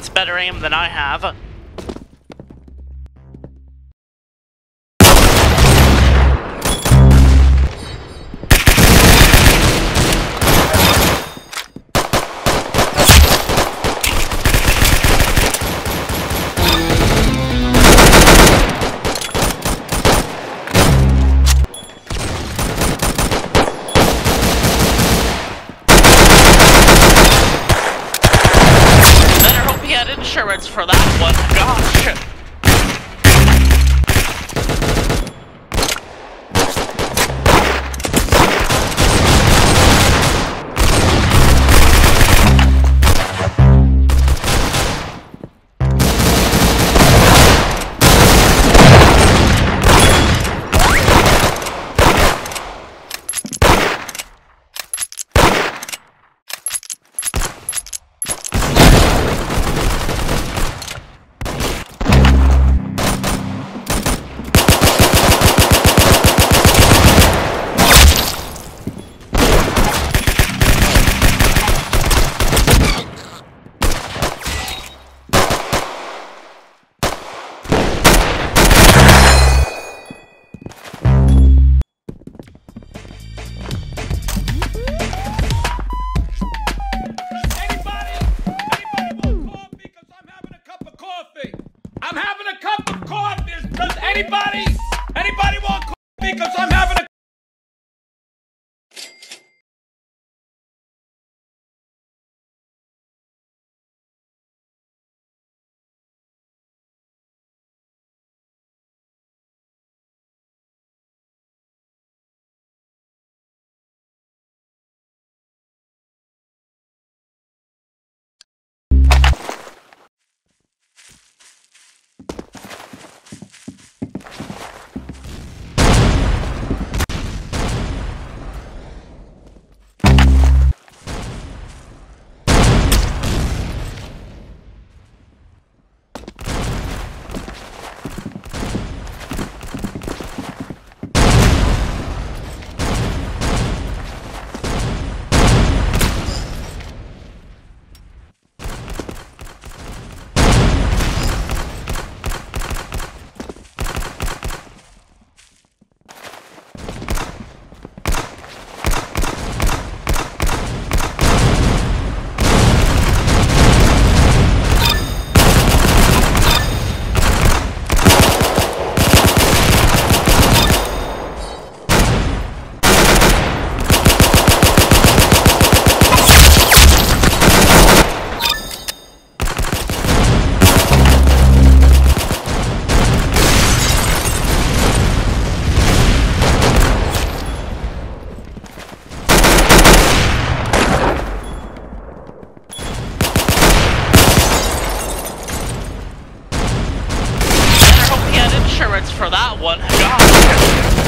That's better aim than I have. He for that one. Gosh. Anybody? Anybody want insurance for that one. Gosh.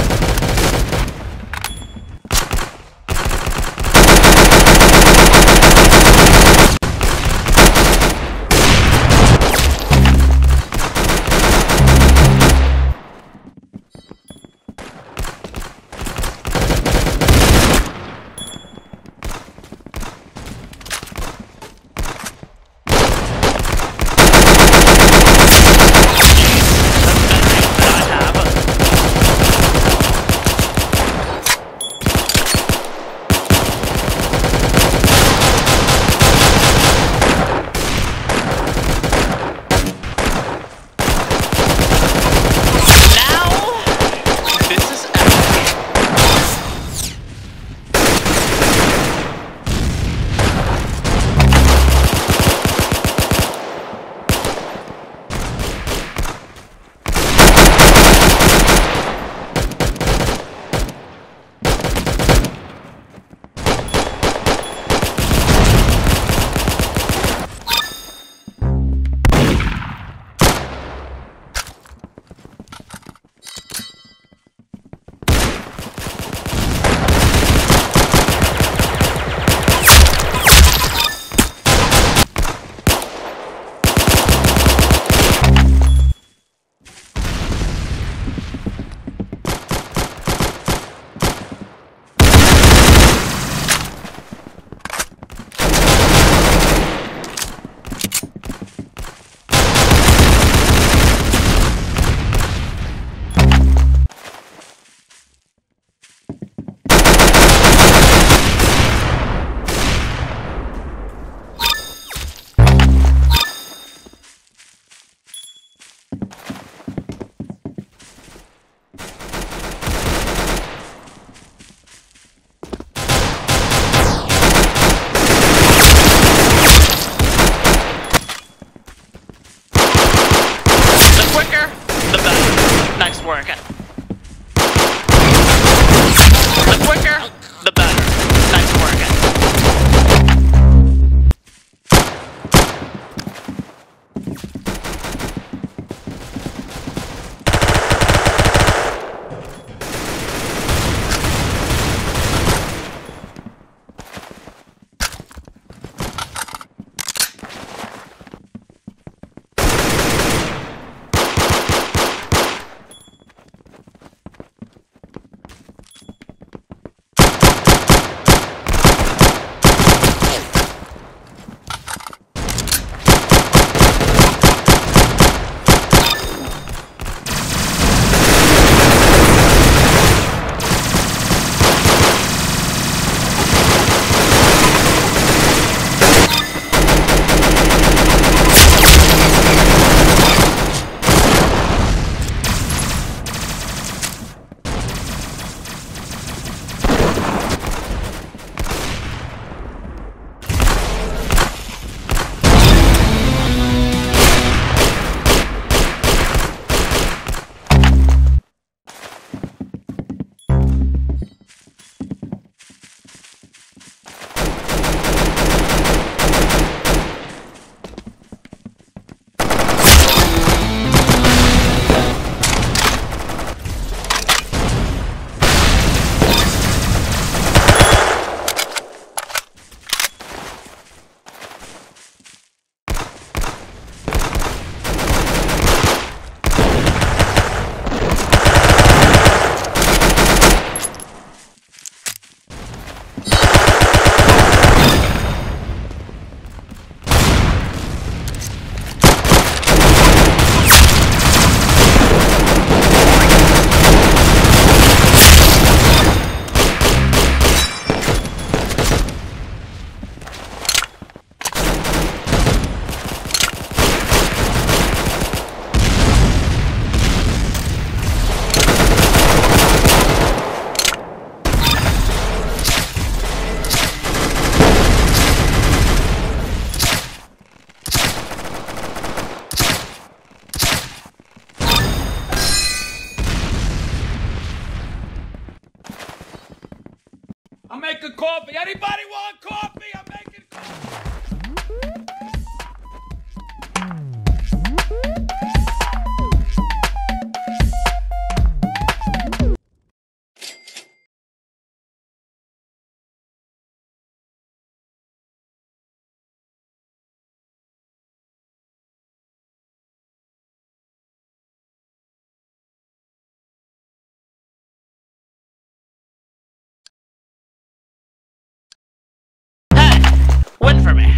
Win for me.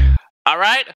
All right.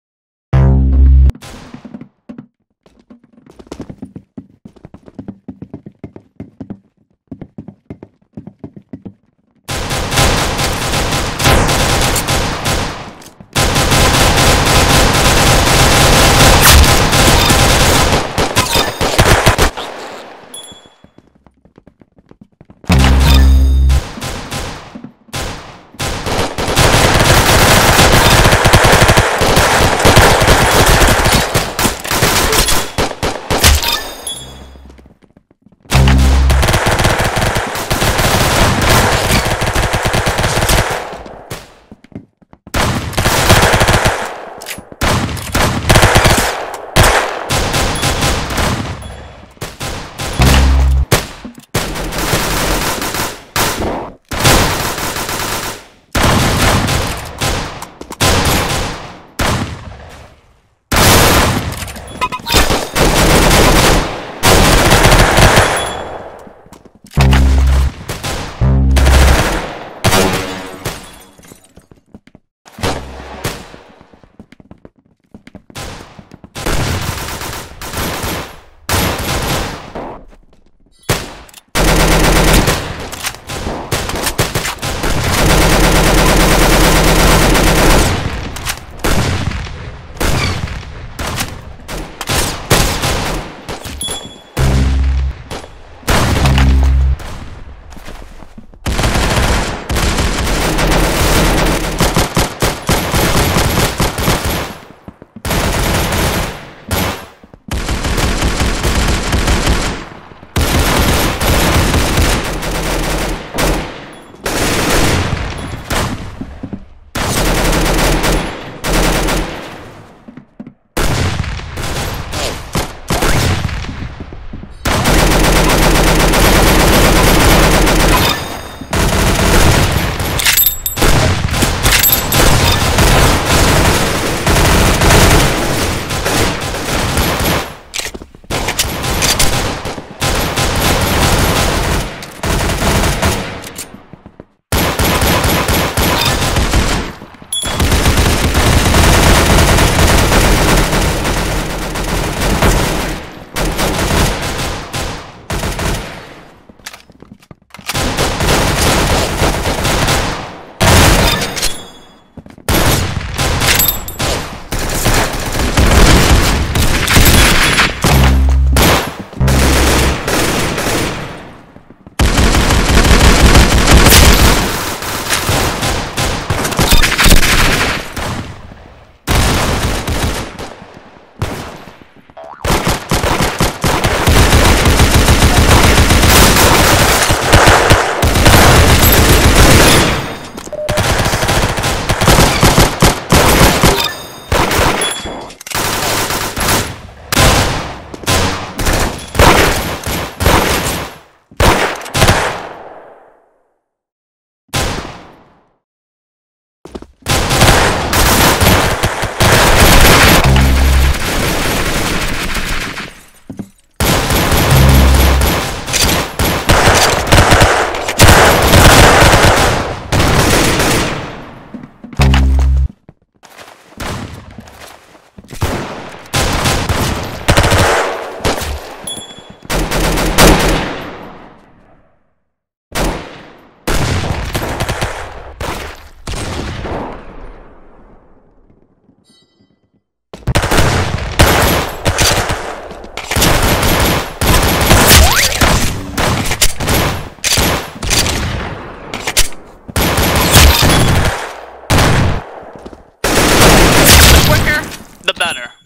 the better.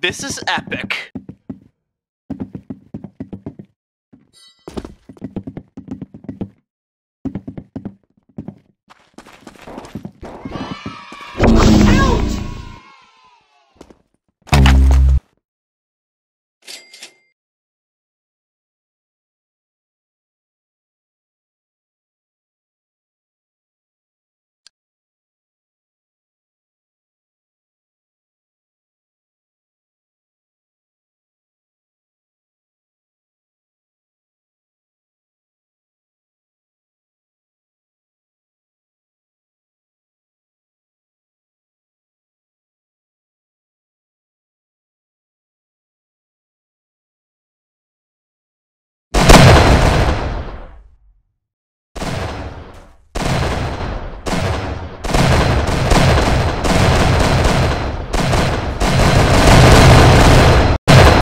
This is epic.